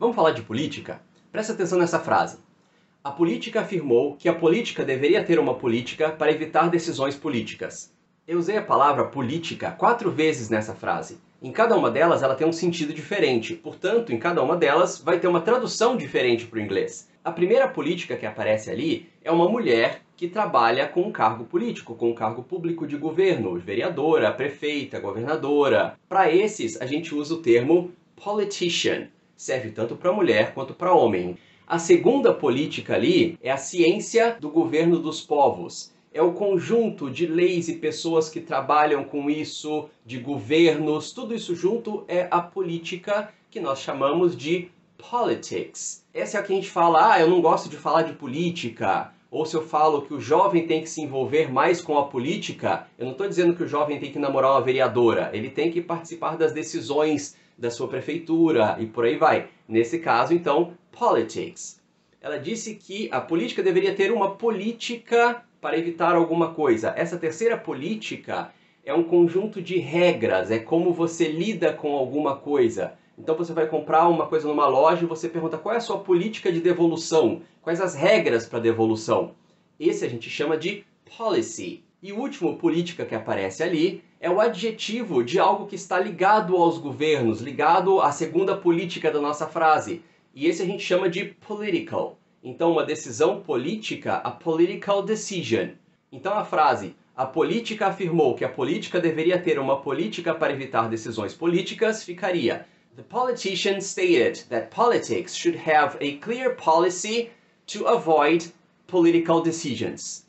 Vamos falar de política? Presta atenção nessa frase. A política afirmou que a política deveria ter uma política para evitar decisões políticas. Eu usei a palavra política quatro vezes nessa frase. Em cada uma delas ela tem um sentido diferente, portanto, em cada uma delas vai ter uma tradução diferente para o inglês. A primeira política que aparece ali é uma mulher que trabalha com um cargo político, com um cargo público de governo, vereadora, prefeita, governadora. Para esses, a gente usa o termo politician. Serve tanto para mulher quanto para homem. A segunda política ali é a ciência do governo dos povos. É o conjunto de leis e pessoas que trabalham com isso, de governos, tudo isso junto é a política que nós chamamos de politics. Essa é a que a gente fala, ah, eu não gosto de falar de política, ou se eu falo que o jovem tem que se envolver mais com a política, eu não estou dizendo que o jovem tem que namorar uma vereadora, ele tem que participar das decisões da sua prefeitura e por aí vai. Nesse caso, então, politics. Ela disse que a política deveria ter uma política para evitar alguma coisa. Essa terceira política é um conjunto de regras, é como você lida com alguma coisa. Então você vai comprar uma coisa numa loja e você pergunta qual é a sua política de devolução, quais as regras para devolução. Esse a gente chama de policy. E o último política que aparece ali é o adjetivo de algo que está ligado aos governos, ligado à segunda política da nossa frase. E esse a gente chama de political. Então, uma decisão política, a political decision. Então, a frase a política afirmou que a política deveria ter uma política para evitar decisões políticas ficaria The politician stated that politics should have a clear policy to avoid political decisions.